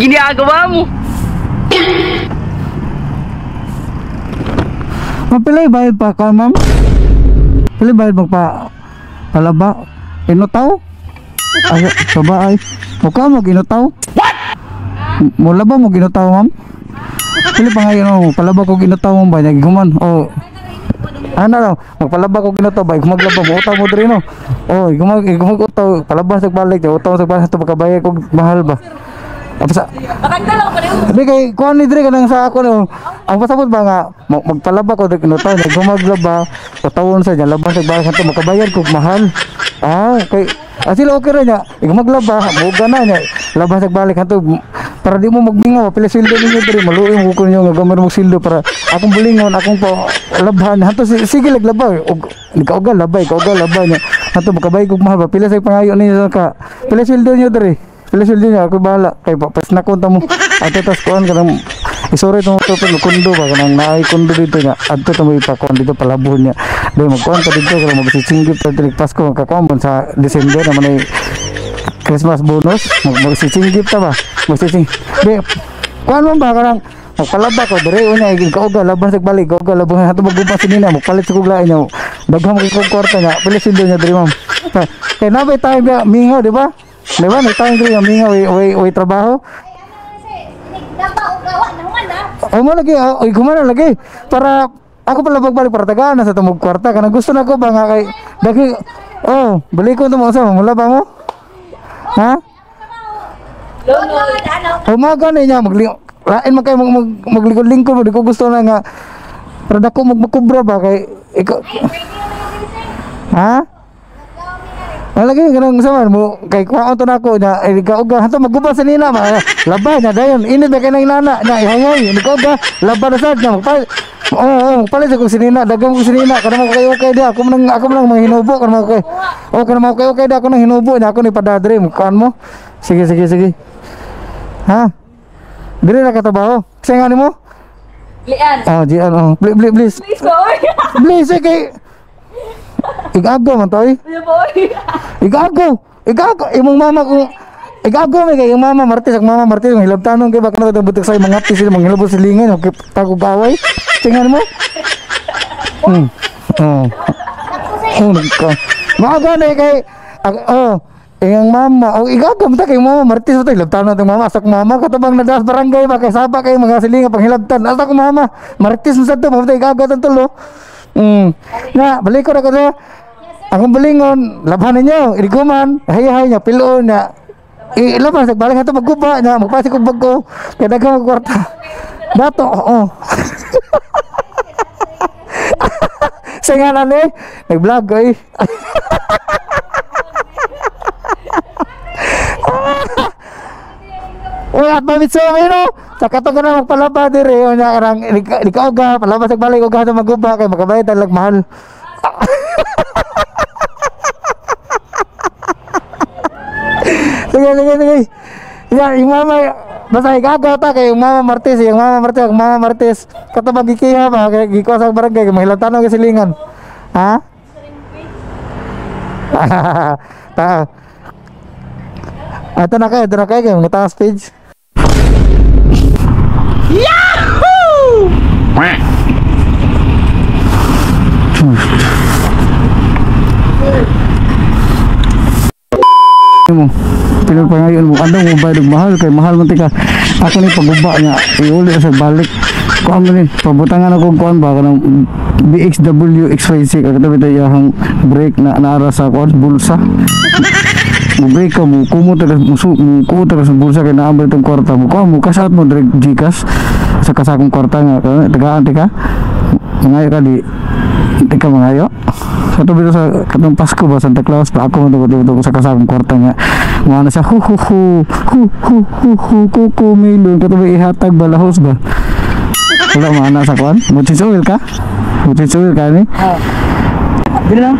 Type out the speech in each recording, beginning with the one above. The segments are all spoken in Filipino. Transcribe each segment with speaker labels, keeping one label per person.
Speaker 1: Ginagawa mo.
Speaker 2: Mapilay bayad pa ka, ma'am? Pili bayad magpa palaba. Inutaw? Ay, saba ay. Mukha mo ginutaw? What? Mula ba mo ginutaw, ma'am? Pili pa ngayon, oh, palaba ko ginutaw mo ba? Nagiguman, oh. Ano raw, magpalaba ko ginutaw ba? Gumaglaba mo, utaw mo drin, oh. Oh, gumag, gumag utaw, palaba sa balik, utaw sa balik, ito magkabayad ko, mahal ba? Tapos sa,
Speaker 3: Patagdalaw pa rin.
Speaker 2: Hindi kay kuan ni dire kanang sa ako no. Ang pasabot ba nga mag- magpalaba ko dek no tayo gumaglaba patawon sa niya labas sa bahay kanto makabayad ko mahal. Ah, kay ah, sila okay ra niya. Gumaglaba buga na niya. Labas sa balik kanto para di mo magmingaw pila sildo ninyo dire maluoy mo ko niyo nga gamay mo sildo para akong bulingon akong pa labhan. Hanto si- sige laglaba og kaugal labay kaugal labay niya. Hanto makabayad ko mahal ba pila sa pangayo ninyo ka. Pila sildo niyo dire pila sildo niya ako bahala. Kay papas na kunta mo. Ato tas kuan kanang isore to to pero kundo ba? Kanang naay kundo dito nga adto to mo ipakuan dito palabon niya. Dahil magkuan ka dito kaya magsisinggip pa dito Pasko magkakuan mo sa December naman ay Christmas bonus? Mag magsisinggip ta ba? Magsising. Di kuan mo ba? Kanang magpalaba ko dire unya igin kauga laban sa balik kauga laban. Hato maggupa sa nina magpalit sa kuglain niya. Daghang mo kwarta niya. Pila sildo niya dire ma'am. Ha, kay nabay tayo nga mingaw di ba? Di ba? May tayo nga mingaw way way, way trabaho.
Speaker 3: Ah.
Speaker 2: Ay mo lagi, ay kumana lagi. Para ako pala pagbalik para tagana sa tumog kwarta. Kana gusto na ko ba nga kay dagi oh balik ko tumo sa mula ba mo ha.
Speaker 3: Ano?
Speaker 2: umaga na niya magli lain man kay mag, mag, maglingkod-lingkod mo di ko gusto na nga para dako mag ba kay ikaw ha Malagi ganang sama mo kay kuha to nako na ay ikaw ga hato magguba sa nina ba laban na dayon init ba kay nang nana na hay hay ikaw ga laban na sad na oh, pala sa kong sinina, dagang kong sinina, kana mo kayo kay da, ako man ako man mga hinubo, kana mo kay. Oh, kana mo kayo kay da, ako nang hinubo, na ako ni padadre, mukhaan mo. Sige, sige, sige. Ha? Dire na katabaho. Kasi nga mo?
Speaker 3: Lian.
Speaker 2: Ah, di ano, please, please, please.
Speaker 3: Please boy.
Speaker 2: Please, eh, kay... Igago man to, eh.
Speaker 3: boy.
Speaker 2: Igago. Igago. Imong mama ko. Igago may kay mama Martis, ang mama Martis, ang hilabtanon kay baka na butik sa mga pis sila manghilabot sa lingan, okay, tago gaway. Tingnan mo. Hmm. Oh. Oh, nagka. Maaga na eh, kay ag- oh, yung mama, oh, igago mo ta kay mama Martis, ito hilabtanon tong mama, asak mama, katabang nadas barangay ba kay sapa kay mga silinga panghilabtan. Asak mama, Martis mo sa to, mamatay igago tan tulo. Hmm. Na, balik ko na ko Akong balingon, labhan ninyo, iriguman, hay-hay niya, piloon niya. Ilabas, nagbalik na ito magguba niya, magpasik kong bago, kaya dagang ang kwarta. Dato, oo. Sa nga na ni, nag-vlog ko eh. Uy, at mamitso may no. Sa katong ka na magpalaba dire, o niya karang ikaw ga, palaba sa balik ko ga na maguba kay makabayad talag mahal. sige, sige, sige. Yan, yung mama, basta igagaw ta kay mama Martes, yung mama Martes, yung mama Martes. Katabang gikiha ba, kay giko sa barangay, mahilatan ng kasilingan. Ha? Ta. Ito na kayo, ito na kayo, kay mga taas page. mo pinapangayon mo ano mo bayad mahal. Kay mahal man tika ako ni paguba niya iuli sa balik. Ko ang ni pabutangan ako kuan ba kanang BXW X56 ako tabi tayo yung brake na naara sa kuan bulsa. Mo brake ka mo kumo tagas mo kumo tagas sa bulsa. Kay naambal itong kwarta mo. Kuha mo kasat mo direct Gcash. Sa kasakong kwarta nga tagaan tika. Ngayon ka di di ka mangayo sa tabi sa katong Pasko ba Santa Claus pa ako man dito sa kasakong kwarta nga mga na siya hu hu hu hu hu hu hu kuku milon katabi ihatag balahos ba wala mana sa kwan mutin suwil ka mutin suwil ka ni
Speaker 1: Bila lang.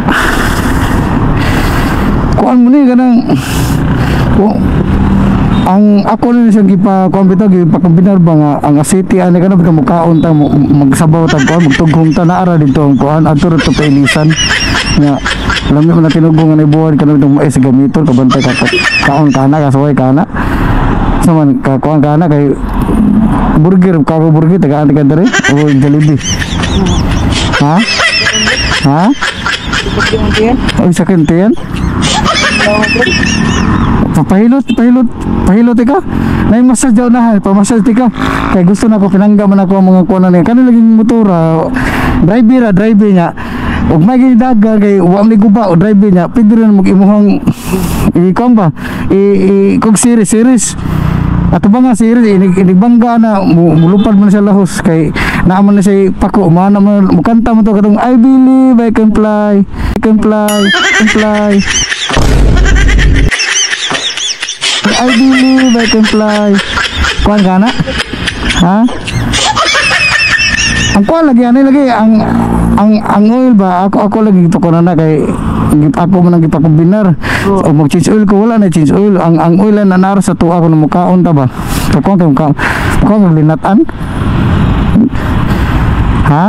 Speaker 2: kuan mo ni kanang Ku- ang ako rin siya gipa kumpita gipa kombinar ba nga ang city ani kana bitaw mukaon ta mo- magsabaw ta kuan magtughong ta naara dito ang kuan ato rin to pailisan nga alam mo na tinugong nga buwan kana bitong mais gamiton kabantay ka ka- kaon kana kasaway kana Saman ka kuan ka na kay burger ka burger taga ka dere o Jollibee. Ha? Ha? Ay sakit yan. Papahilot, pahilot, pahilot ka. Nay massage daw na, pa-massage ka. Kay gusto na ko pinangga man ako ang mga kuan na Kani laging motora. Driver ra, driver niya. Ug may gidaga kay wa mi guba o driver niya. Pwede mag imuhang ikaw ba? I, i kog series series. Ato ba nga series inig inigbangga na mu- mulupad man siya lahos kay naaman na siya pako mana man mukanta mo to katong I believe I can fly I can fly I can fly I believe I can fly. Kuan ka na? Ha? Ang kuan lagi ano lagi ang ang ang oil ba ako ako lagi ito ko na kay ako man ang gipakombinar. O mag change oil ko wala na change oil. Ang ang oil na naro sa tuwa ko na mukaon ta ba. Kuan kay muka kuan kay linatan. Ha?